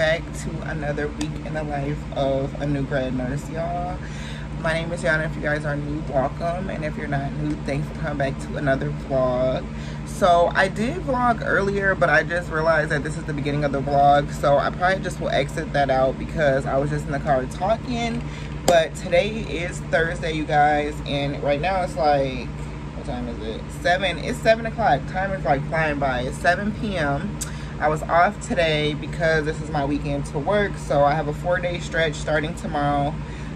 back to another week in the life of a new grad nurse, y'all. My name is Deonna. If you guys are new, welcome. And if you're not new, thanks for coming back to another vlog. So I did vlog earlier, but I just realized that this is the beginning of the vlog. So I probably just will exit that out because I was just in the car talking. But today is Thursday, you guys. And right now it's like, what time is it? Seven. It's seven o'clock. Time is like flying by. It's 7 p.m. I was off today because this is my weekend to work. So I have a four day stretch starting tomorrow.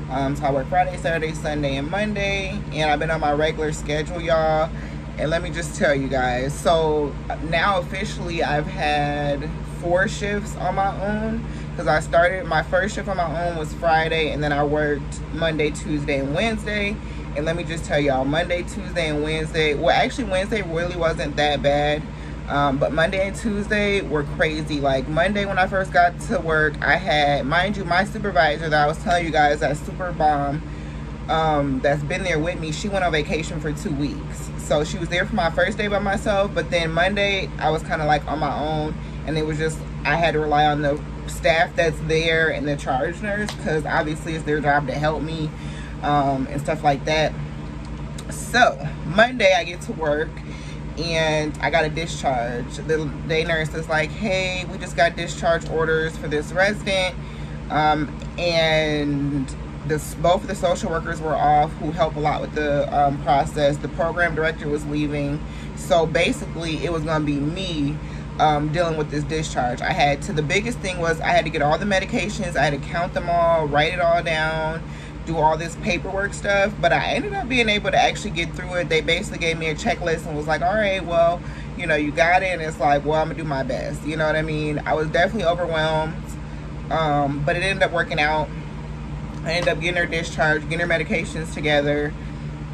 Um, so I work Friday, Saturday, Sunday, and Monday. And I've been on my regular schedule, y'all. And let me just tell you guys. So now officially I've had four shifts on my own. Because I started, my first shift on my own was Friday. And then I worked Monday, Tuesday, and Wednesday. And let me just tell y'all, Monday, Tuesday, and Wednesday. Well, actually Wednesday really wasn't that bad um, but Monday and Tuesday were crazy. Like Monday when I first got to work, I had, mind you, my supervisor that I was telling you guys that super bomb um, that's been there with me, she went on vacation for two weeks. So she was there for my first day by myself. But then Monday, I was kind of like on my own. And it was just, I had to rely on the staff that's there and the charge nurse because obviously it's their job to help me um, and stuff like that. So Monday I get to work and I got a discharge. The day nurse is like, hey, we just got discharge orders for this resident. Um, and this, both of the social workers were off who help a lot with the um, process. The program director was leaving. So basically it was gonna be me um, dealing with this discharge. I had to, the biggest thing was I had to get all the medications. I had to count them all, write it all down do all this paperwork stuff but i ended up being able to actually get through it. They basically gave me a checklist and was like all right well you know you got it. And it's like well i'm gonna do my best. You know what i mean? I was definitely overwhelmed um, but it ended up working out. I ended up getting her discharged getting her medications together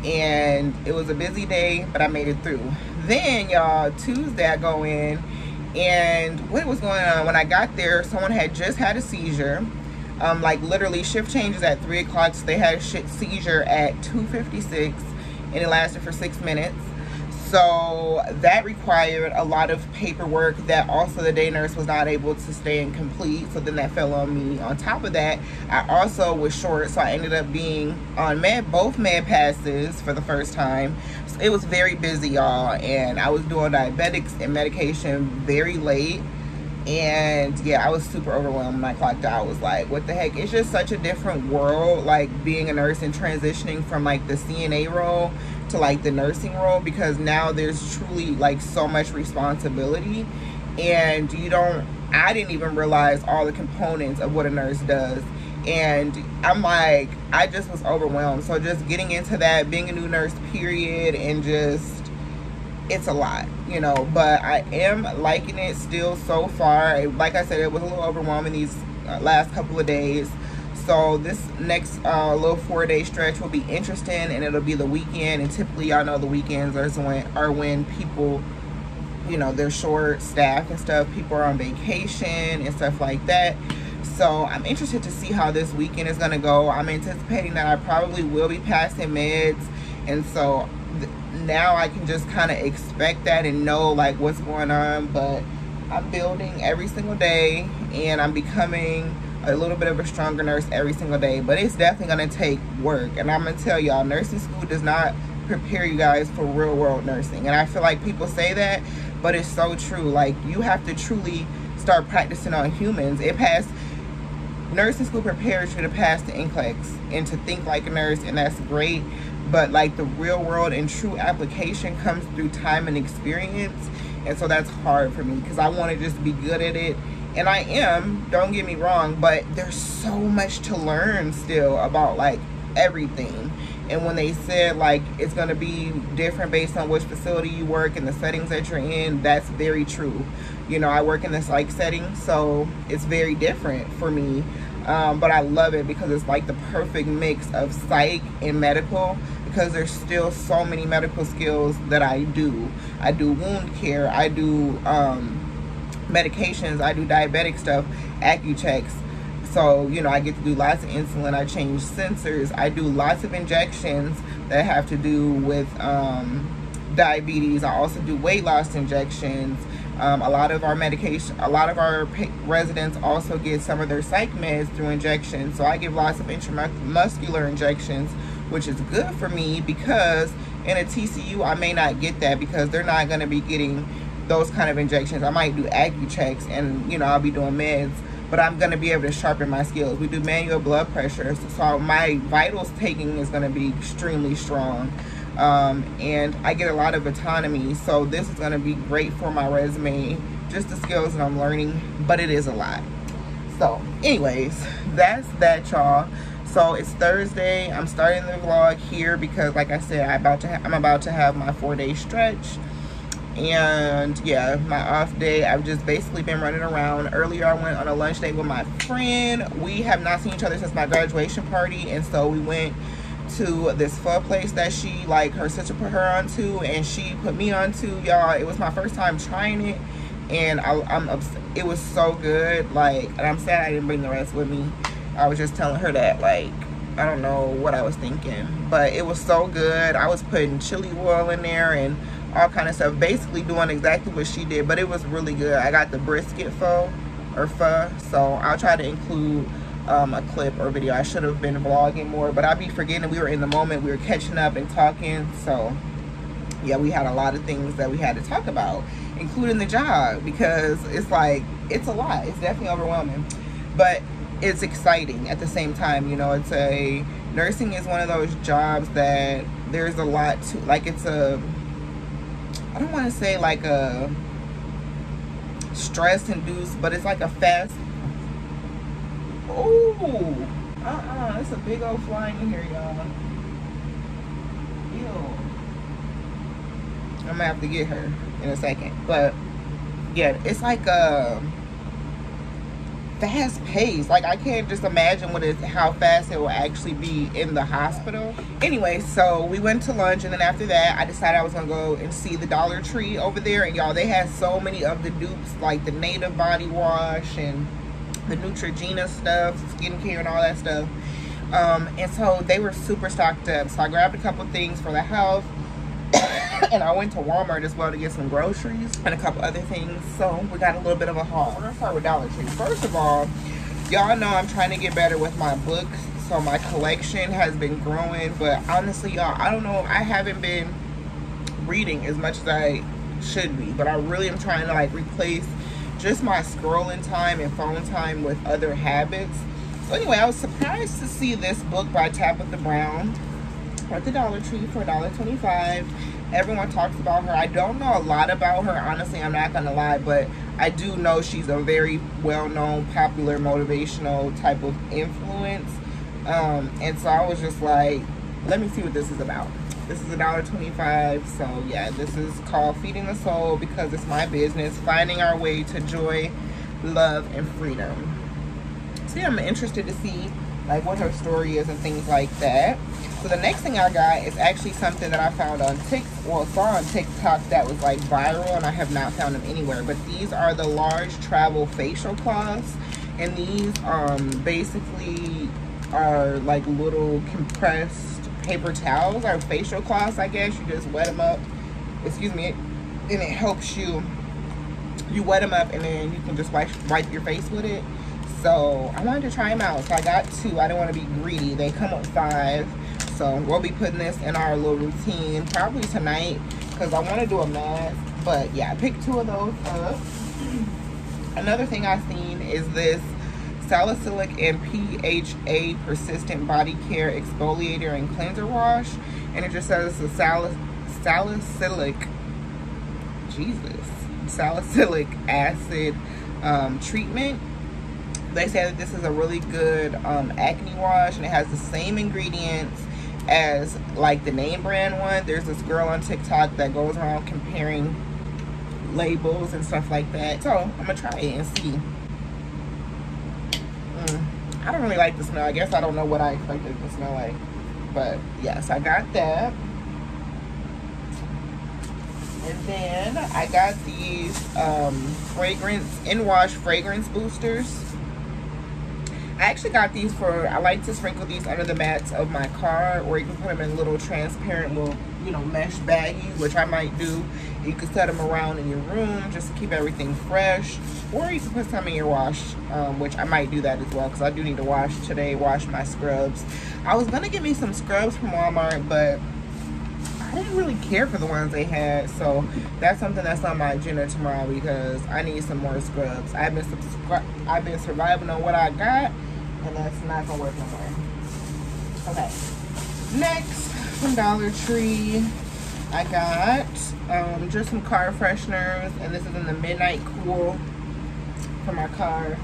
and it was a busy day but i made it through. Then y'all tuesday i go in and what was going on? When i got there someone had just had a seizure um, like literally shift changes at 3 o'clock. So they had a seizure at 2.56 and it lasted for six minutes. So that required a lot of paperwork that also the day nurse was not able to stay and complete. So then that fell on me. On top of that, I also was short. So I ended up being on med, both med passes for the first time. So it was very busy, y'all. And I was doing diabetics and medication very late and yeah i was super overwhelmed when i clocked out. I was like what the heck? It's just such a different world like being a nurse and transitioning from like the cna role to like the nursing role because now there's truly like so much responsibility. And you don't i didn't even realize all the components of what a nurse does. And i'm like i just was overwhelmed. So just getting into that being a new nurse period and just it's a lot you know but i am liking it still so far. Like i said it was a little overwhelming these uh, last couple of days. So this next uh, little four day stretch will be interesting and it'll be the weekend and typically y'all know the weekends are when are when people you know they're short staff and stuff people are on vacation and stuff like that. So i'm interested to see how this weekend is going to go. I'm anticipating that i probably will be passing meds and so now I can just kind of expect that and know like what's going on. But I'm building every single day and I'm becoming a little bit of a stronger nurse every single day. But it's definitely going to take work. And I'm going to tell y'all, nursing school does not prepare you guys for real world nursing. And I feel like people say that, but it's so true. Like you have to truly start practicing on humans. It passed nursing school prepares you to pass the NCLEX and to think like a nurse and that's great but like the real world and true application comes through time and experience and so that's hard for me because I want to just be good at it and I am don't get me wrong but there's so much to learn still about like everything and when they said like it's going to be different based on which facility you work and the settings that you're in that's very true. You know I work in the psych setting so it's very different for me um, but I love it because it's like the perfect mix of psych and medical because there's still so many medical skills that I do. I do wound care, I do um, medications, I do diabetic stuff, AccuChecks. So, you know, I get to do lots of insulin, I change sensors, I do lots of injections that have to do with um, diabetes. I also do weight loss injections. Um, a lot of our medication, a lot of our residents also get some of their psych meds through injections. So I give lots of intramuscular injections, which is good for me because in a TCU, I may not get that because they're not going to be getting those kind of injections. I might do acu checks and, you know, I'll be doing meds, but I'm going to be able to sharpen my skills. We do manual blood pressure, so my vitals taking is going to be extremely strong um, and I get a lot of autonomy. So this is going to be great for my resume, just the skills that I'm learning, but it is a lot. So anyways, that's that y'all. So it's Thursday. I'm starting the vlog here because like I said, I about to I'm about to have my four day stretch. And yeah, my off day, I've just basically been running around. Earlier, I went on a lunch date with my friend. We have not seen each other since my graduation party. And so we went to this pho place that she like her sister put her onto and she put me onto y'all it was my first time trying it and I, am it was so good like and i'm sad i didn't bring the rest with me i was just telling her that like i don't know what i was thinking but it was so good i was putting chili oil in there and all kind of stuff basically doing exactly what she did but it was really good i got the brisket pho or pho so i'll try to include um, a clip or video. I should have been vlogging more, but I'd be forgetting we were in the moment. We were catching up and talking. So, yeah, we had a lot of things that we had to talk about, including the job, because it's like, it's a lot. It's definitely overwhelming. But it's exciting at the same time. You know, it's a, nursing is one of those jobs that there's a lot to, like, it's a, I don't want to say like a stress induced, but it's like a fast Oh, uh-uh. It's a big old flying in here, y'all. Ew. I'm gonna have to get her in a second. But yeah, it's like a fast pace. Like I can't just imagine what is how fast it will actually be in the hospital. Anyway, so we went to lunch and then after that I decided I was gonna go and see the Dollar Tree over there and y'all they had so many of the dupes like the native body wash and the Neutrogena stuff, skincare and all that stuff. Um, and so they were super stocked up. So I grabbed a couple things for the house. and I went to Walmart as well to get some groceries and a couple other things. So we got a little bit of a haul. We're gonna start with Dollar Tree. First of all, y'all know I'm trying to get better with my books. So my collection has been growing. But honestly, y'all, I don't know. I haven't been reading as much as I should be. But I really am trying to like replace just my scrolling time and phone time with other habits. So anyway, I was surprised to see this book by Tabitha Brown at the Dollar Tree for $1.25. Everyone talks about her. I don't know a lot about her, honestly, I'm not gonna lie, but I do know she's a very well-known, popular, motivational type of influence. Um, and so I was just like, let me see what this is about. This is a dollar twenty-five. So yeah, this is called Feeding the Soul because it's my business, finding our way to joy, love, and freedom. Yeah, I'm interested to see like what her story is and things like that. So the next thing I got is actually something that I found on TikTok, well, saw on TikTok that was like viral, and I have not found them anywhere. But these are the large travel facial cloths, and these um basically are like little compressed paper towels or facial cloths, I guess. You just wet them up, excuse me, and it helps you, you wet them up and then you can just wipe, wipe your face with it. So I wanted to try them out. So I got two. I didn't want to be greedy. They come with five. So we'll be putting this in our little routine probably tonight because I want to do a mask. But yeah, I picked two of those up. Another thing I've seen is this salicylic and PHA persistent body care exfoliator and cleanser wash. And it just says the sal salicylic, Jesus, salicylic acid um, treatment. They say that this is a really good um, acne wash and it has the same ingredients as like the name brand one. There's this girl on TikTok that goes around comparing labels and stuff like that. So I'm gonna try it and see. I don't really like the smell. I guess I don't know what I expected to smell like. But yes, I got that. And then I got these um, fragrance, in-wash fragrance boosters. I actually got these for, I like to sprinkle these under the mats of my car or you can put them in little transparent little, you know, mesh baggies, which I might do. You can set them around in your room just to keep everything fresh. Or you can put some in your wash, um, which I might do that as well because I do need to wash today, wash my scrubs. I was going to get me some scrubs from Walmart, but I didn't really care for the ones they had, so that's something that's on my agenda tomorrow because I need some more scrubs. I've been I've been surviving on what I got, and that's not gonna work no more. Okay, next from Dollar Tree, I got um, just some car fresheners, and this is in the Midnight Cool for my car.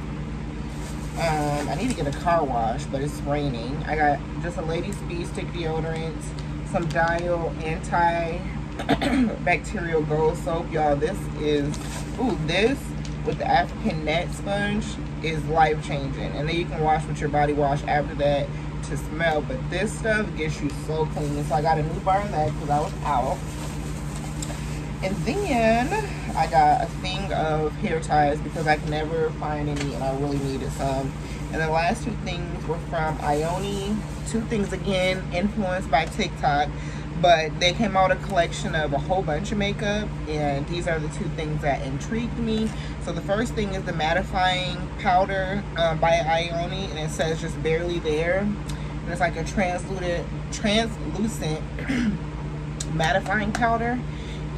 Um, I need to get a car wash, but it's raining. I got just a Lady Speed stick deodorant some Dial anti-bacterial gold soap. Y'all, this is, ooh, this with the African net sponge is life-changing. And then you can wash with your body wash after that to smell. But this stuff gets you so clean. So I got a new bar of that because I was out. And then I got a thing of hair ties because I can never find any and I really needed some. And the last two things were from Ioni. Two things again, influenced by TikTok. But they came out a collection of a whole bunch of makeup. And these are the two things that intrigued me. So the first thing is the mattifying powder uh, by Ioni. And it says just barely there. And it's like a translucent, translucent mattifying powder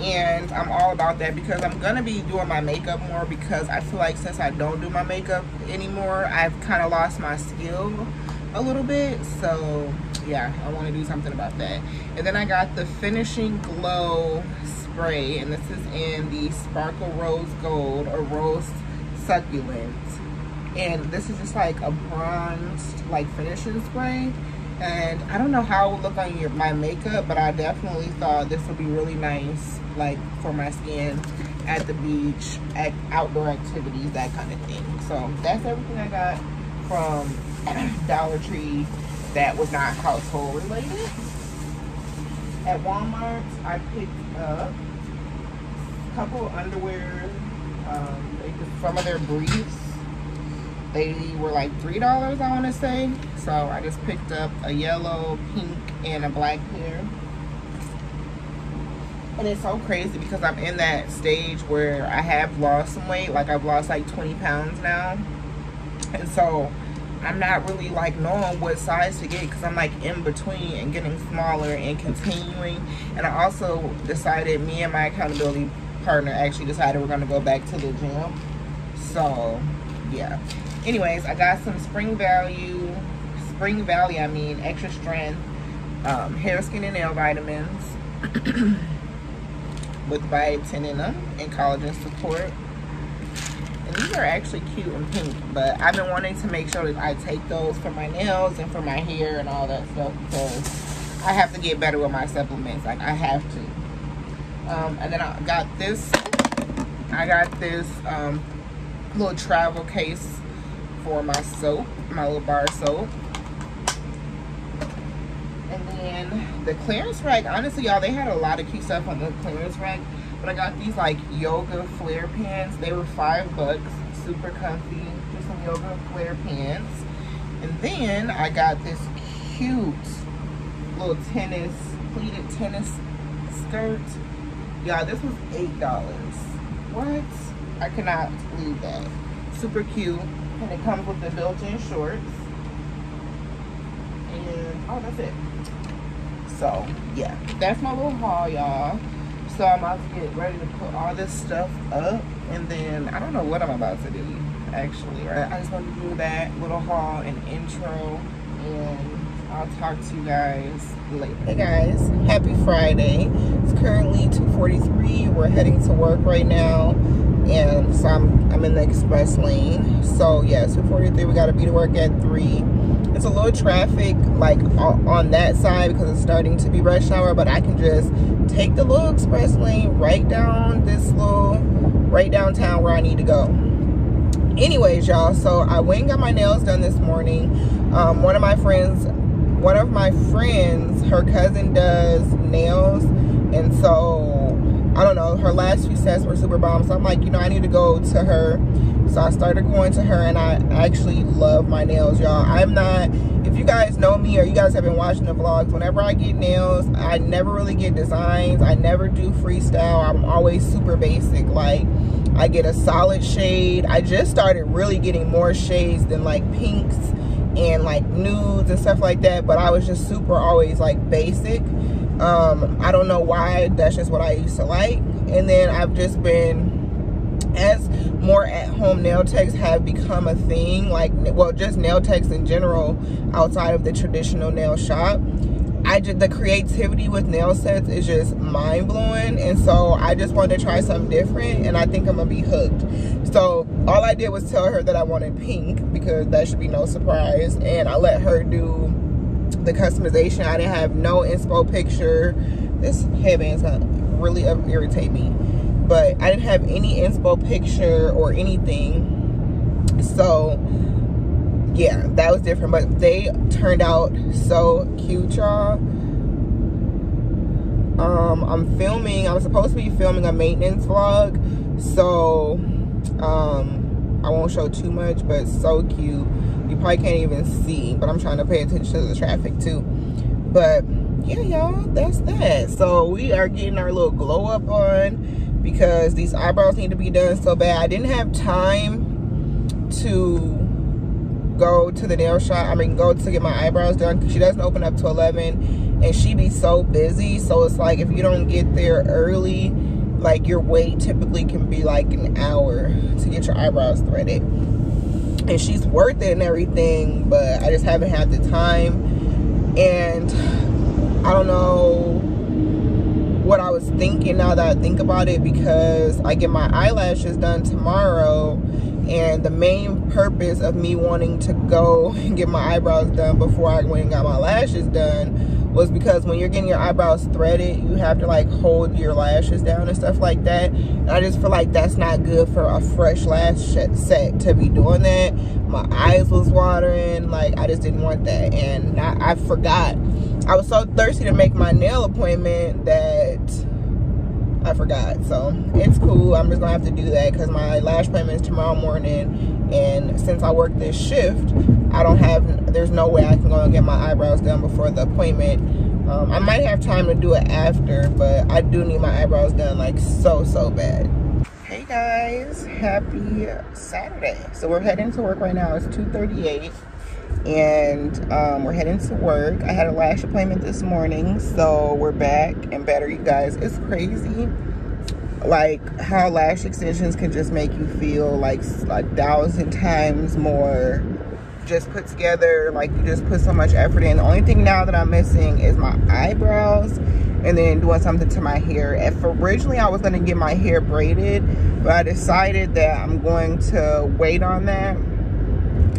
and I'm all about that because I'm gonna be doing my makeup more because I feel like since I don't do my makeup anymore I've kind of lost my skill a little bit so yeah I want to do something about that. And then I got the finishing glow spray and this is in the sparkle rose gold or rose succulent. And this is just like a bronzed like finishing spray. And I don't know how it would look on your my makeup but I definitely thought this would be really nice like for my skin at the beach at outdoor activities that kind of thing. So that's everything I got from Dollar Tree that was not household related at Walmart I picked up a couple of underwear um, some of their briefs. They were like three dollars I want to say. So I just picked up a yellow pink and a black pair. And it's so crazy because I'm in that stage where I have lost some weight. Like I've lost like 20 pounds now. And so I'm not really like knowing what size to get because I'm like in between and getting smaller and continuing. And I also decided me and my accountability partner actually decided we're going to go back to the gym. So yeah. Anyways i got some spring value spring valley i mean extra strength um, hair skin and nail vitamins with biotin in them and collagen support these are actually cute and pink but i've been wanting to make sure that i take those for my nails and for my hair and all that stuff because i have to get better with my supplements like i have to um, and then i got this i got this um, little travel case for my soap, my little bar soap. And then the clearance rack, honestly, y'all, they had a lot of cute stuff on the clearance rack. But I got these like yoga flare pants. They were five bucks, super comfy. Just some yoga flare pants. And then I got this cute little tennis, pleated tennis skirt. Y'all, this was $8. What? I cannot believe that. Super cute and it comes with the built-in shorts and oh that's it so yeah that's my little haul y'all so i'm about to get ready to put all this stuff up and then i don't know what i'm about to do actually. Right i just want to do that little haul and intro and i'll talk to you guys later. Hey guys. Happy friday. It's currently 2:43. we're heading to work right now and so I'm, I'm in the express lane. So yeah 243 we got to be to work at 3 it's a little traffic like on that side because it's starting to be rush hour but I can just take the little express lane right down this little right downtown where I need to go anyways y'all so I went and got my nails done this morning um, one of my friends one of my friends her cousin does nails and so I don't know, her last few sets were super bomb. So I'm like, you know, I need to go to her. So i started going to her and i actually love my nails y'all. I'm not if you guys know me or you guys have been watching the vlogs whenever i get nails i never really get designs. I never do freestyle. I'm always super basic. Like i get a solid shade. I just started really getting more shades than like pinks and like nudes and stuff like that but i was just super always like basic. Um i don't know why that's just what i used to like. And then i've just been as more at-home nail techs have become a thing like well just nail techs in general outside of the traditional nail shop. I just the creativity with nail sets is just mind-blowing and so I just wanted to try something different and I think I'm gonna be hooked. So all I did was tell her that I wanted pink because that should be no surprise and I let her do the customization. I didn't have no inspo picture. This headband's gonna really irritate me but I didn't have any inspo picture or anything. So yeah that was different but they turned out so cute y'all. Um i'm filming i'm supposed to be filming a maintenance vlog so um i won't show too much but so cute. You probably can't even see but i'm trying to pay attention to the traffic too. But yeah y'all that's that. So we are getting our little glow up on because these eyebrows need to be done so bad. I didn't have time to go to the nail shop. I mean, go to get my eyebrows done because she doesn't open up to 11 and she be so busy. So it's like if you don't get there early, like your wait typically can be like an hour to get your eyebrows threaded. And she's worth it and everything, but I just haven't had the time. And I don't know what I was thinking now that I think about it because I get my eyelashes done tomorrow and the main purpose of me wanting to go and get my eyebrows done before I went and got my lashes done was because when you're getting your eyebrows threaded you have to like hold your lashes down and stuff like that. And I just feel like that's not good for a fresh lash set to be doing that. My eyes was watering like I just didn't want that. And I, I forgot I was so thirsty to make my nail appointment that I forgot. So it's cool. I'm just gonna have to do that because my lash appointment is tomorrow morning. And since I work this shift, I don't have, there's no way I can go and get my eyebrows done before the appointment. Um, I might have time to do it after, but I do need my eyebrows done like so, so bad. Hey guys, happy Saturday. So we're heading to work right now. It's 2.38 and um, we're heading to work. I had a lash appointment this morning, so we're back and better, you guys. It's crazy, like how lash extensions can just make you feel like a thousand times more just put together. Like you just put so much effort in. The only thing now that I'm missing is my eyebrows and then doing something to my hair. If originally I was gonna get my hair braided, but I decided that I'm going to wait on that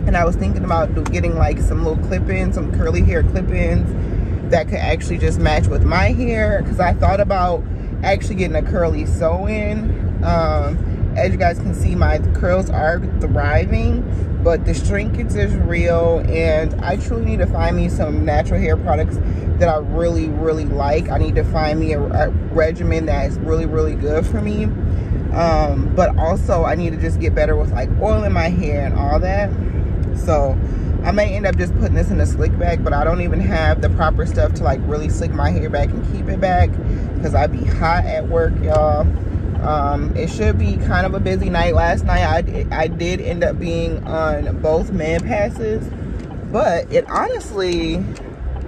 and I was thinking about getting like some little clip-ins, some curly hair clip-ins that could actually just match with my hair because I thought about actually getting a curly sew-in. Um, as you guys can see, my curls are thriving, but the shrinkage is real and I truly need to find me some natural hair products that I really, really like. I need to find me a, a regimen that is really, really good for me. Um, but also I need to just get better with like oil in my hair and all that so I may end up just putting this in a slick back, but I don't even have the proper stuff to like really slick my hair back and keep it back because I'd be hot at work, y'all. Um, it should be kind of a busy night. Last night I, I did end up being on both med passes, but it honestly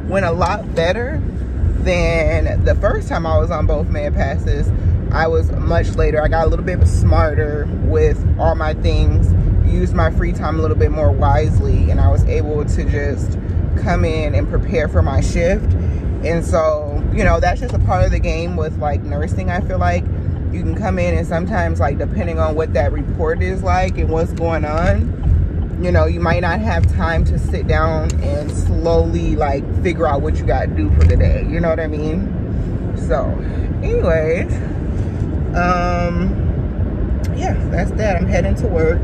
went a lot better than the first time I was on both med passes. I was much later. I got a little bit smarter with all my things my free time a little bit more wisely and I was able to just come in and prepare for my shift. And so, you know, that's just a part of the game with like nursing, I feel like. You can come in and sometimes like depending on what that report is like and what's going on, you know, you might not have time to sit down and slowly like figure out what you got to do for the day. You know what I mean? So, anyways, um, yeah, that's that. I'm heading to work.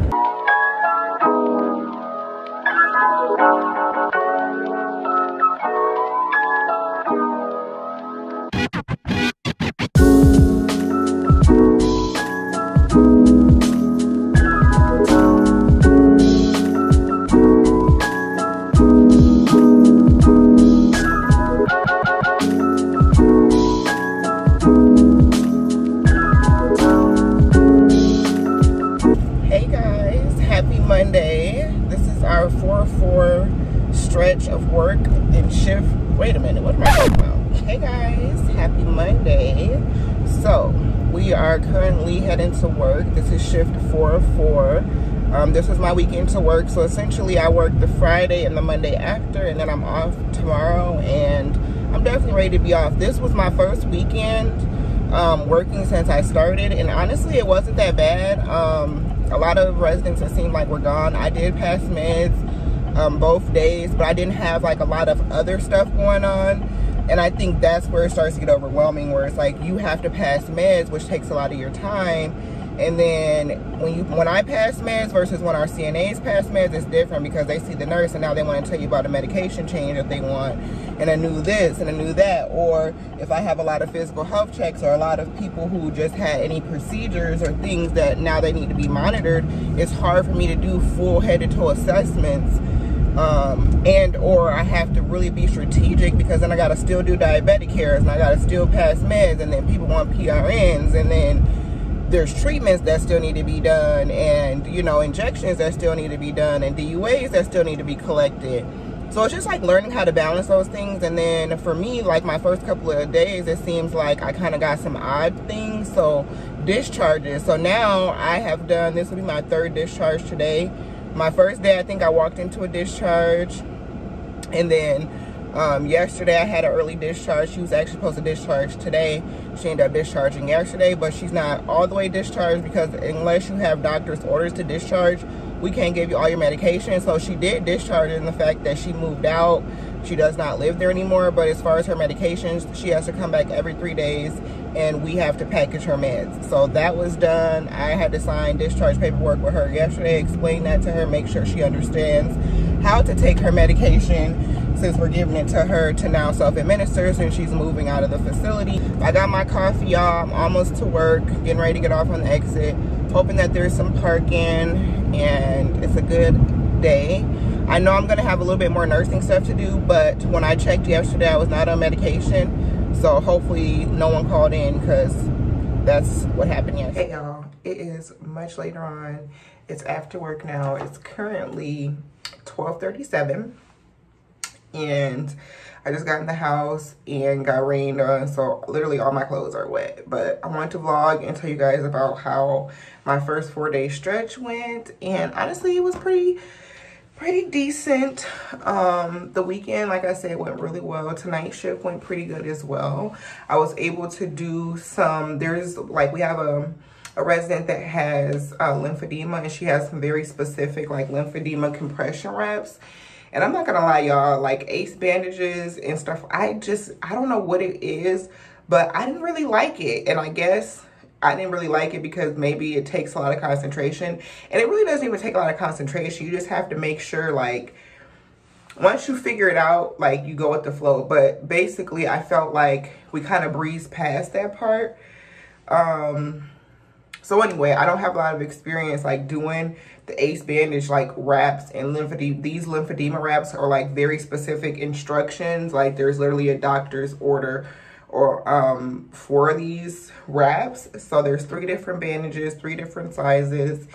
And shift. Wait a minute, what am I talking about? Hey guys, happy Monday. So, we are currently heading to work. This is shift 404. Um, this was my weekend to work. So, essentially, I work the Friday and the Monday after, and then I'm off tomorrow. And I'm definitely ready to be off. This was my first weekend um, working since I started, and honestly, it wasn't that bad. Um, a lot of residents, it seemed like, were gone. I did pass meds um, both days, but I didn't have like a lot of other stuff going on. And I think that's where it starts to get overwhelming, where it's like you have to pass meds, which takes a lot of your time. And then when you when I pass meds versus when our CNAs pass meds, it's different because they see the nurse and now they want to tell you about a medication change that they want and a new this and a new that. Or if I have a lot of physical health checks or a lot of people who just had any procedures or things that now they need to be monitored, it's hard for me to do full head to toe assessments um, and or I have to really be strategic because then I gotta still do diabetic cares and I gotta still pass meds and then people want PRNs and then there's treatments that still need to be done and you know injections that still need to be done and DUAs that still need to be collected. So it's just like learning how to balance those things and then for me like my first couple of days it seems like I kind of got some odd things. So discharges. So now I have done this will be my third discharge today my first day, I think I walked into a discharge. And then um, yesterday, I had an early discharge. She was actually supposed to discharge today. She ended up discharging yesterday, but she's not all the way discharged because unless you have doctor's orders to discharge, we can't give you all your medication. So she did discharge in the fact that she moved out. She does not live there anymore. But as far as her medications, she has to come back every three days and we have to package her meds. So that was done. I had to sign discharge paperwork with her yesterday, explain that to her, make sure she understands how to take her medication since we're giving it to her to now self-administer since she's moving out of the facility. I got my coffee, y'all. I'm almost to work, getting ready to get off on the exit, hoping that there's some parking and it's a good day. I know I'm gonna have a little bit more nursing stuff to do, but when I checked yesterday, I was not on medication. So hopefully no one called in because that's what happened yesterday. Hey y'all, it is much later on. It's after work now. It's currently 1237 and I just got in the house and got rained on so literally all my clothes are wet but I wanted to vlog and tell you guys about how my first four day stretch went and honestly it was pretty pretty decent. Um, the weekend, like I said, went really well. Tonight shift went pretty good as well. I was able to do some, there's like, we have a, a resident that has uh, lymphedema and she has some very specific like lymphedema compression wraps. And I'm not gonna lie, y'all, like ace bandages and stuff, I just, I don't know what it is, but I didn't really like it. And I guess I didn't really like it because maybe it takes a lot of concentration. And it really doesn't even take a lot of concentration. You just have to make sure like once you figure it out, like you go with the flow. But basically I felt like we kind of breezed past that part. Um so anyway, I don't have a lot of experience like doing the ACE bandage like wraps and lymphedema. These lymphedema wraps are like very specific instructions. Like there's literally a doctor's order or um for these wraps. So there's three different bandages three different sizes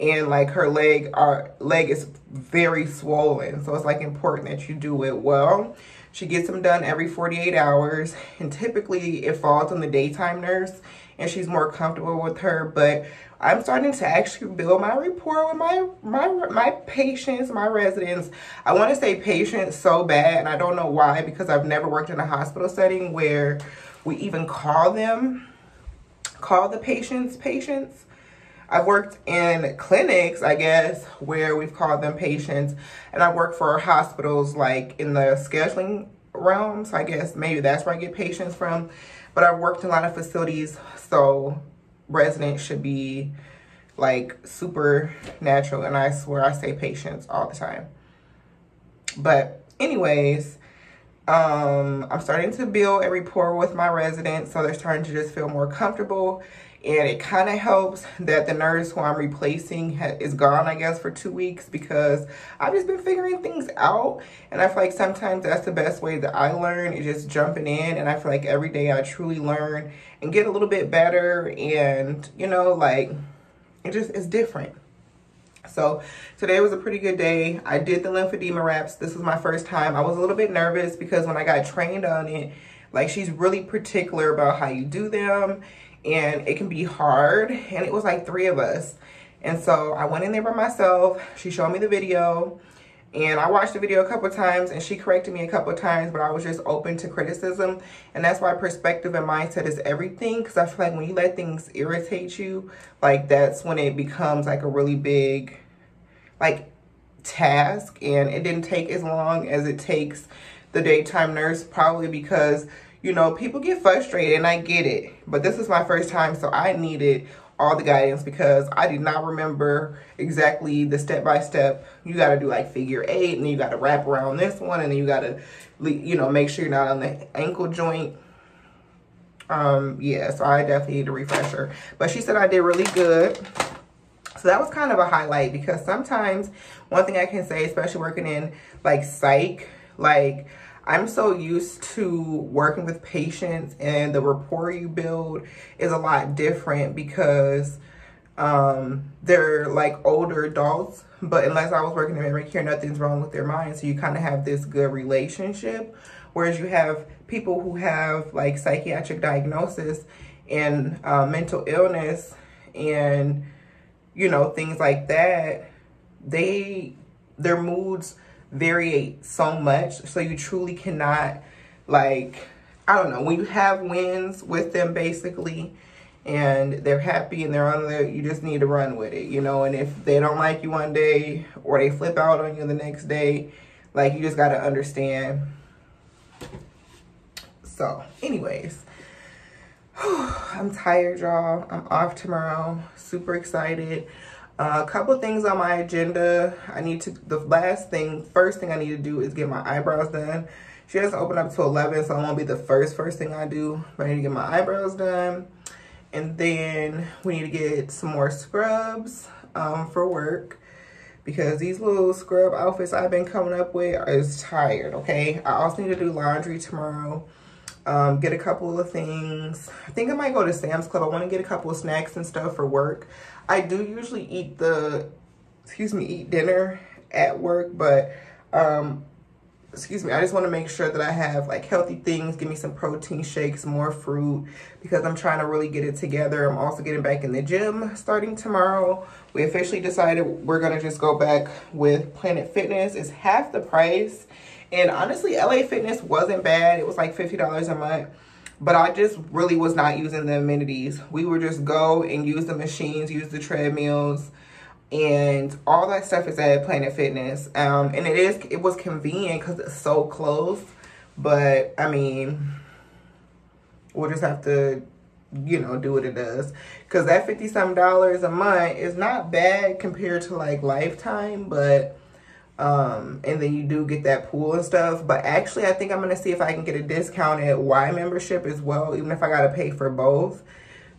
and like her leg our leg is very swollen. So it's like important that you do it well. She gets them done every 48 hours and typically it falls on the daytime nurse and she's more comfortable with her but I'm starting to actually build my rapport with my my my patients, my residents. I want to say patients so bad, and I don't know why because I've never worked in a hospital setting where we even call them, call the patients patients. I've worked in clinics, I guess, where we've called them patients, and I work for hospitals like in the scheduling realm. So I guess maybe that's where I get patients from. But I've worked in a lot of facilities, so residents should be like super natural and I swear I say patience all the time. But anyways, um, I'm starting to build a rapport with my residents so they're starting to just feel more comfortable and it kind of helps that the nurse who I'm replacing is gone, I guess, for two weeks because I've just been figuring things out. And I feel like sometimes that's the best way that I learn is just jumping in. And I feel like every day I truly learn and get a little bit better. And, you know, like, it just is different. So today was a pretty good day. I did the lymphedema wraps. This was my first time. I was a little bit nervous because when I got trained on it, like she's really particular about how you do them and it can be hard. And it was like three of us. And so I went in there by myself. She showed me the video and I watched the video a couple times and she corrected me a couple times, but I was just open to criticism. And that's why perspective and mindset is everything. Cause I feel like when you let things irritate you, like that's when it becomes like a really big, like task. And it didn't take as long as it takes the daytime nurse, probably because, you know, people get frustrated and I get it. But this is my first time, so I needed all the guidance because I did not remember exactly the step-by-step. -step. You got to do like figure eight and you got to wrap around this one and then you got to, you know, make sure you're not on the ankle joint. Um, yeah, so I definitely need a refresher. But she said I did really good. So that was kind of a highlight because sometimes one thing I can say, especially working in like psych, like I'm so used to working with patients and the rapport you build is a lot different because um, they're like older adults, but unless I was working in memory care, nothing's wrong with their mind. So you kind of have this good relationship. Whereas you have people who have like psychiatric diagnosis and uh, mental illness and, you know, things like that, they, their moods vary so much. So you truly cannot like, I don't know, when you have wins with them basically, and they're happy and they're on there, you just need to run with it, you know? And if they don't like you one day or they flip out on you the next day, like you just got to understand. So anyways, I'm tired, y'all. I'm off tomorrow. Super excited. A couple things on my agenda. I need to, the last thing, first thing I need to do is get my eyebrows done. She doesn't open up to 11, so it won't be the first, first thing I do. But I need to get my eyebrows done. And then we need to get some more scrubs um, for work because these little scrub outfits I've been coming up with is tired, okay? I also need to do laundry tomorrow. Um, get a couple of things. I think I might go to Sam's Club. I want to get a couple of snacks and stuff for work. I do usually eat the, excuse me, eat dinner at work, but, um, excuse me, I just want to make sure that I have like healthy things, give me some protein shakes, more fruit, because I'm trying to really get it together. I'm also getting back in the gym starting tomorrow. We officially decided we're going to just go back with Planet Fitness. It's half the price. And honestly, LA Fitness wasn't bad. It was like $50 a month but I just really was not using the amenities. We would just go and use the machines, use the treadmills, and all that stuff is at Planet Fitness. Um, and it is it was convenient because it's so close. But I mean, we'll just have to, you know, do what it does. Cause that fifty some dollars a month is not bad compared to like Lifetime, but um, and then you do get that pool and stuff. But actually, I think I'm going to see if I can get a discounted Y membership as well, even if I got to pay for both.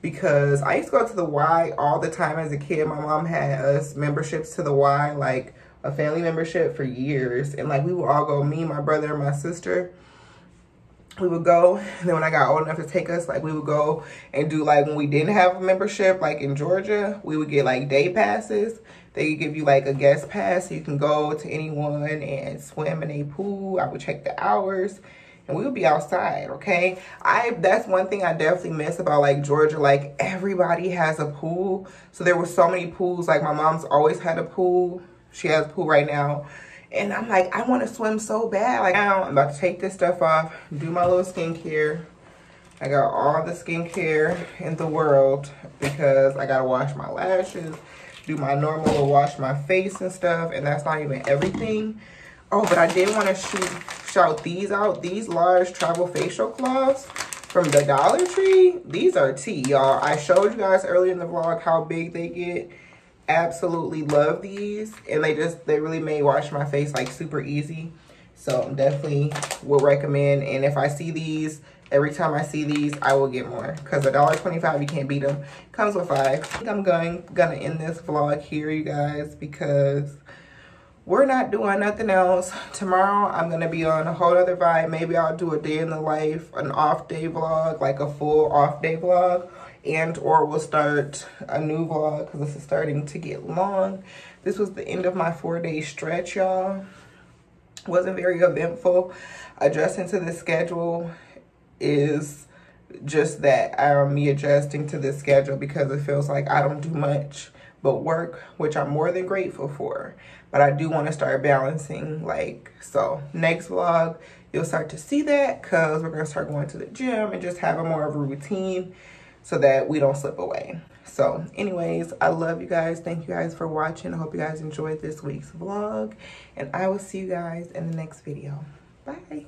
Because I used to go to the Y all the time as a kid. My mom had us memberships to the Y, like a family membership for years. And like we would all go, me, my brother, and my sister we would go and then when I got old enough to take us like we would go and do like when we didn't have a membership like in Georgia we would get like day passes they give you like a guest pass so you can go to anyone and swim in a pool. I would check the hours and we would be outside okay? I that's one thing I definitely miss about like Georgia. Like everybody has a pool. So there were so many pools. Like my mom's always had a pool. She has a pool right now. And I'm like, I want to swim so bad. Like now I'm about to take this stuff off, do my little skincare. I got all the skincare in the world because I got to wash my lashes, do my normal wash my face and stuff. And that's not even everything. Oh, but I did want to shoot, shout these out. These large travel facial cloths from the Dollar Tree. These are tea, y'all. I showed you guys earlier in the vlog how big they get absolutely love these and they just they really made wash my face like super easy so definitely would recommend and if i see these every time i see these i will get more because a dollar 25 you can't beat them comes with five i think i'm going gonna end this vlog here you guys because we're not doing nothing else tomorrow i'm gonna be on a whole other vibe maybe i'll do a day in the life an off day vlog like a full off day vlog and or we'll start a new vlog because this is starting to get long. This was the end of my four day stretch, y'all. Wasn't very eventful. Adjusting to the schedule is just that um, me adjusting to this schedule because it feels like I don't do much but work, which I'm more than grateful for. But I do want to start balancing like, so next vlog, you'll start to see that because we're going to start going to the gym and just having more of a routine so that we don't slip away. So anyways, I love you guys. Thank you guys for watching. I hope you guys enjoyed this week's vlog and I will see you guys in the next video. Bye.